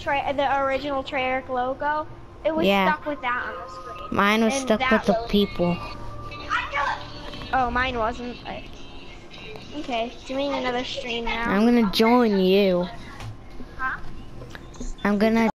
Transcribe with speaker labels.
Speaker 1: Tra- the original Treyarch logo. It was
Speaker 2: Yeah.
Speaker 1: stuck with that on the screen.
Speaker 2: Mine was
Speaker 1: And
Speaker 2: stuck with the people.
Speaker 1: Oh, mine wasn't. Okay, doing another stream now.
Speaker 2: I'm gonna join you.
Speaker 1: Huh?
Speaker 2: I'm gonna